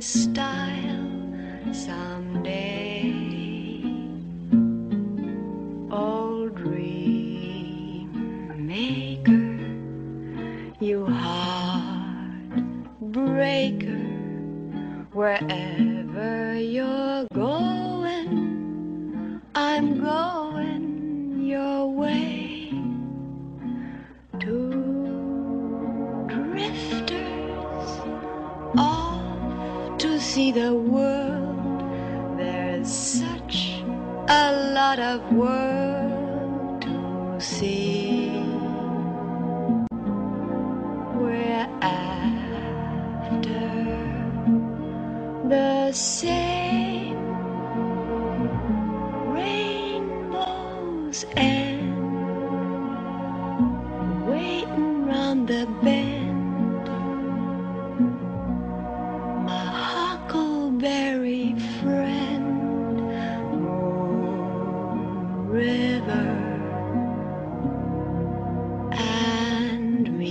in style someday. Old dream maker, you heartbreaker, wherever you're going, I'm going see the world. There's such a lot of world to see. We're after the same rainbows and waiting round the bend. river and me.